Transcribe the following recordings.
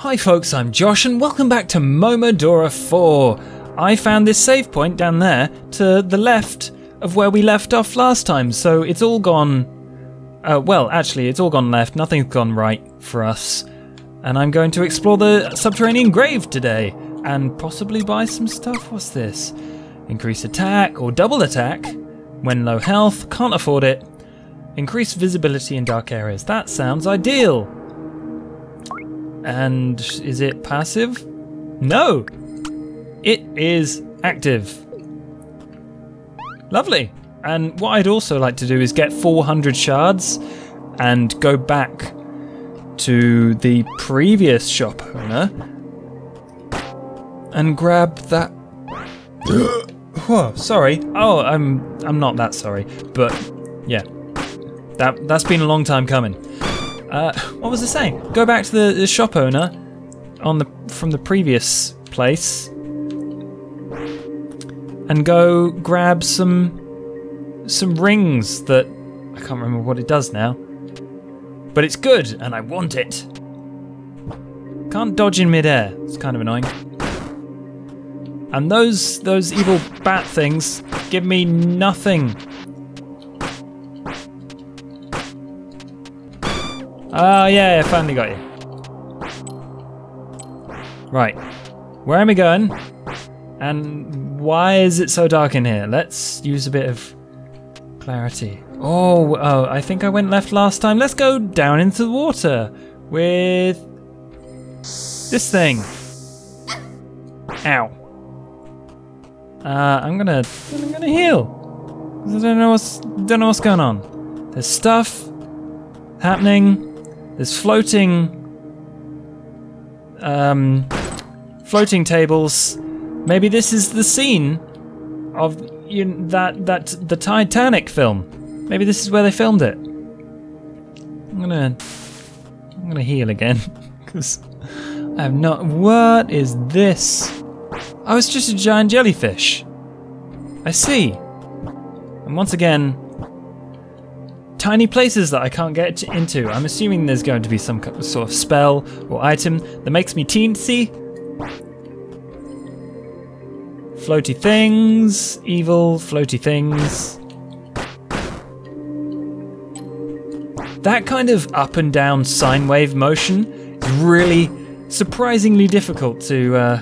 Hi folks, I'm Josh and welcome back to Momodora 4. I found this save point down there to the left of where we left off last time, so it's all gone... Uh, well, actually, it's all gone left, nothing's gone right for us. And I'm going to explore the subterranean grave today, and possibly buy some stuff. What's this? Increase attack, or double attack, when low health, can't afford it. Increase visibility in dark areas, that sounds ideal. And is it passive? No! It is active. Lovely. And what I'd also like to do is get 400 shards and go back to the previous shop owner and grab that. Whoa, sorry. Oh, I'm I'm not that sorry, but yeah, that that's been a long time coming. Uh, what was I saying? Go back to the, the shop owner on the from the previous place and go grab some some rings that I can't remember what it does now. But it's good and I want it. Can't dodge in midair. It's kind of annoying. And those those evil bat things give me nothing. Uh, yeah, I finally got you. Right. Where am I going? And why is it so dark in here? Let's use a bit of clarity. Oh, oh, I think I went left last time. Let's go down into the water with this thing. Ow. Uh, I'm gonna, I'm gonna heal. I don't know what's, don't know what's going on. There's stuff happening. There's floating, um, floating tables. Maybe this is the scene of you know, that that the Titanic film. Maybe this is where they filmed it. I'm gonna I'm gonna heal again because I have not. What is this? Oh, it's just a giant jellyfish. I see. And once again, tiny places that I can't get into. I'm assuming there's going to be some sort of spell or item that makes me teensy. Floaty things, evil floaty things. That kind of up and down sine wave motion is really surprisingly difficult to uh,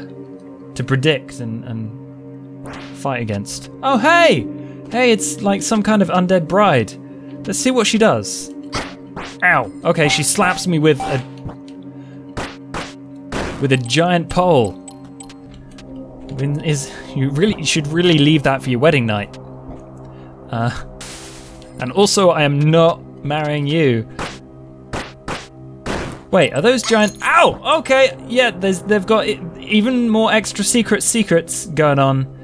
to predict and, and fight against. Oh hey! Hey, it's like some kind of undead bride. Let's see what she does. Ow. Okay, she slaps me with a with a giant pole. Is you really you should really leave that for your wedding night. Uh, and also, I am not marrying you. Wait, are those giant? Ow! Okay, yeah, there's they've got even more extra secret secrets going on.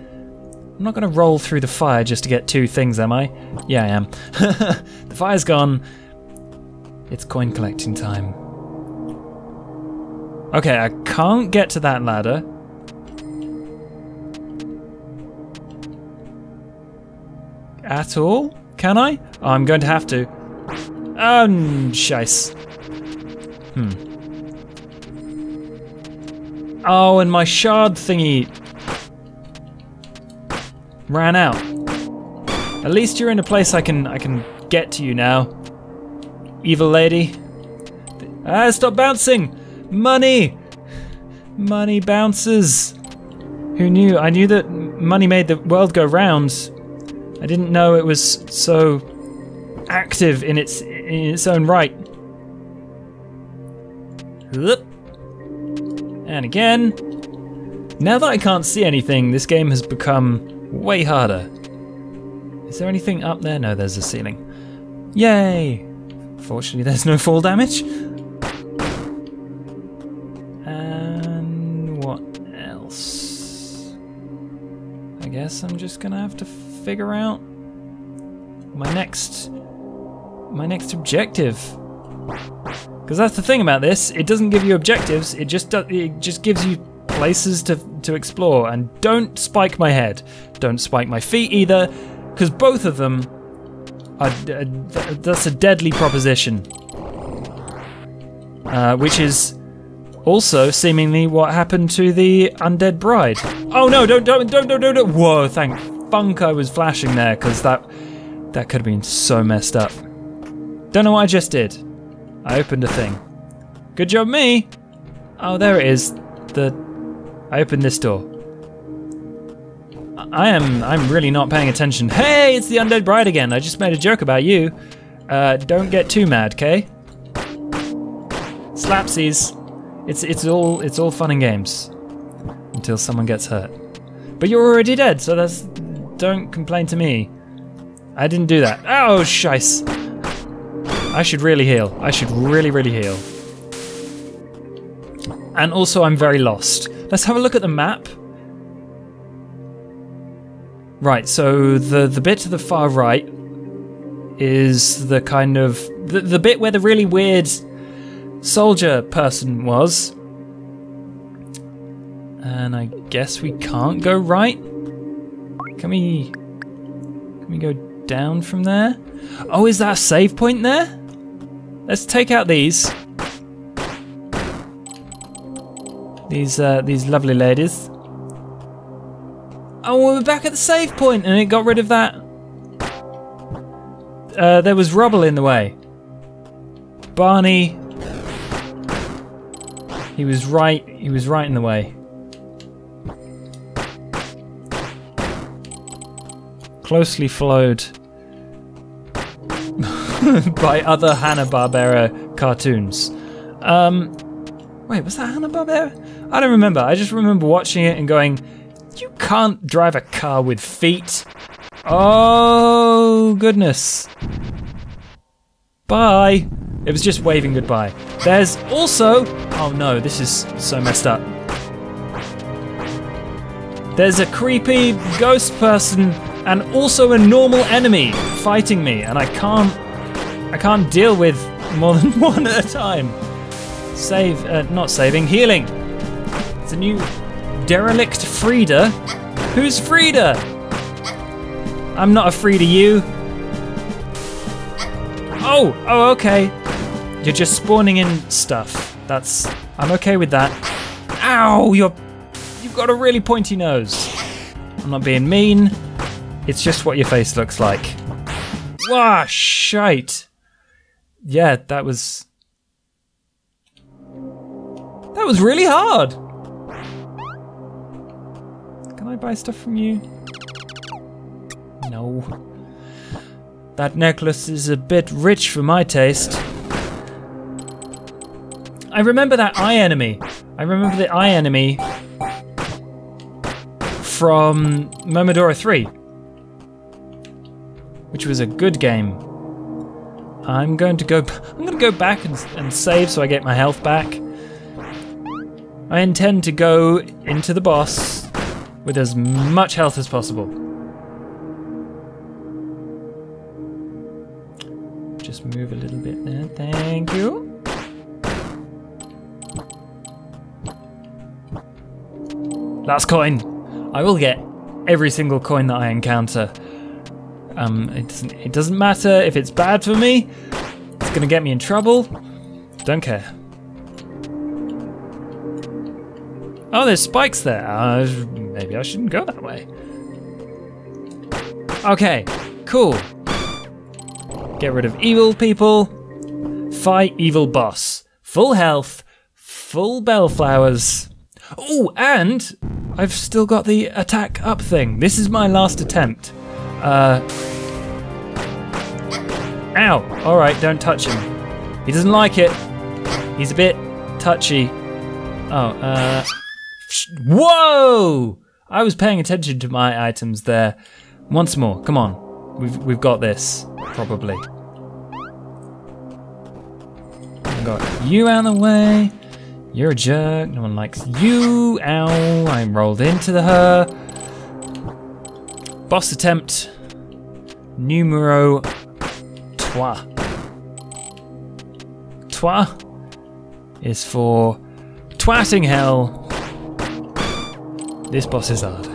I'm not going to roll through the fire just to get two things, am I? Yeah, I am. the fire's gone. It's coin collecting time. Okay, I can't get to that ladder. At all? Can I? Oh, I'm going to have to. Um, shice. Hmm. Oh, and my shard thingy ran out. At least you're in a place I can I can get to you now. Evil lady. Ah, stop bouncing! Money! Money bounces! Who knew? I knew that money made the world go round. I didn't know it was so active in its in its own right. And again. Now that I can't see anything, this game has become way harder. Is there anything up there? No, there's a ceiling. Yay! Fortunately, there's no fall damage. And what else? I guess I'm just gonna have to figure out my next my next objective. Because that's the thing about this, it doesn't give you objectives, it just does, it just gives you places to, to explore. And don't spike my head. Don't spike my feet either, because both of them are. Uh, that's a deadly proposition. Uh, which is Also, seemingly, what happened to the undead bride? Oh no! Don't don't don't don't don't! don't. Whoa! Thank funk I was flashing there because that that could have been so messed up. Don't know what I just did. I opened a thing. Good job, me. Oh, there it is. The I opened this door. I am I'm really not paying attention. Hey, it's the undead bride again. I just made a joke about you. Uh, don't get too mad, okay? Slapsies. It's it's all it's all fun and games until someone gets hurt. But you're already dead, so that's don't complain to me. I didn't do that. Oh, shice. I should really heal. I should really, really heal. And also, I'm very lost. Let's have a look at the map. Right, so the, the bit to the far right is the kind of... The, the bit where the really weird soldier person was. And I guess we can't go right? Can we... Can we go down from there? Oh, is that a save point there? Let's take out these. These, uh, these lovely ladies. Oh, we're back at the save point and it got rid of that. Uh, there was rubble in the way. Barney he was right. He was right in the way. Closely followed by other Hanna-Barbera cartoons. Um, wait, was that Hanna-Barbera? I don't remember. I just remember watching it and going, "You can't drive a car with feet." Oh goodness. Bye. It was just waving goodbye. There's also... Oh no, this is so messed up. There's a creepy ghost person and also a normal enemy fighting me, and I can't... I can't deal with more than one at a time. Save... Uh, not saving, healing. It's a new derelict Frida. Who's Frida? I'm not afraid of you. Oh, oh, okay. You're just spawning in stuff. That's I'm okay with that. Ow, you're you've got a really pointy nose. I'm not being mean. It's just what your face looks like. Wah, shite. Yeah, that was That was really hard. Can I buy stuff from you? No. That necklace is a bit rich for my taste. I remember that eye enemy. I remember the eye enemy from Momodora 3, which was a good game. I'm going to go. I'm going to go back and, and save so I get my health back. I intend to go into the boss with as much health as possible. Just move a little bit there. Thank you. Last coin. I will get every single coin that I encounter. Um, it doesn't. It doesn't matter if it's bad for me. It's gonna get me in trouble. Don't care. Oh, there's spikes there. Uh, maybe I shouldn't go that way. Okay, cool. Get rid of evil people. Fight evil boss. Full health. Full bellflowers. Oh, and I've still got the attack up thing. This is my last attempt. Uh. Ow! Alright, don't touch him. He doesn't like it. He's a bit touchy. Oh, uh. Whoa! I was paying attention to my items there. Once more, come on. We've, we've got this, probably. I've got you out of the way. You're a jerk. No one likes you. Ow. I'm rolled into the her. Boss attempt. Numero trois. Trois is for twatting hell. This boss is hard.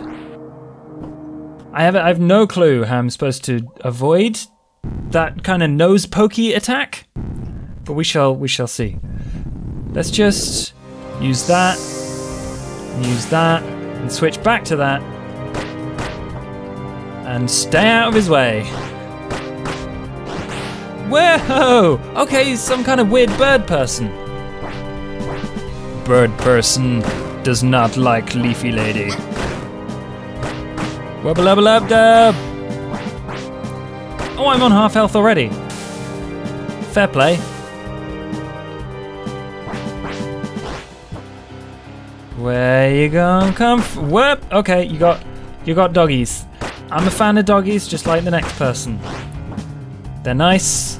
I have I have no clue how I'm supposed to avoid that kind of nose pokey attack, but we shall we shall see. Let's just Use that. Use that. And switch back to that. And stay out of his way. Whoa! Okay, he's some kind of weird bird person. Bird person does not like Leafy Lady. Wubba lubba! Oh, I'm on half health already. Fair play. Where you gonna come from? Whoop! Okay, you got you got doggies. I'm a fan of doggies, just like the next person. They're nice.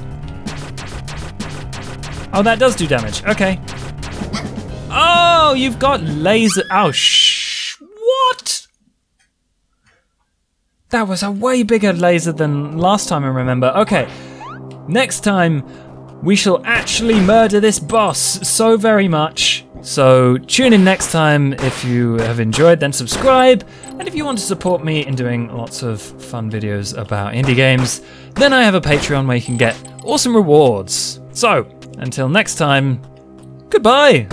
Oh, that does do damage. Okay. Oh, you've got laser. Oh, shh. What? That was a way bigger laser than last time I remember. Okay. Next time, we shall actually murder this boss so very much. So tune in next time if you have enjoyed, then subscribe. And if you want to support me in doing lots of fun videos about indie games, then I have a Patreon where you can get awesome rewards. So until next time, goodbye.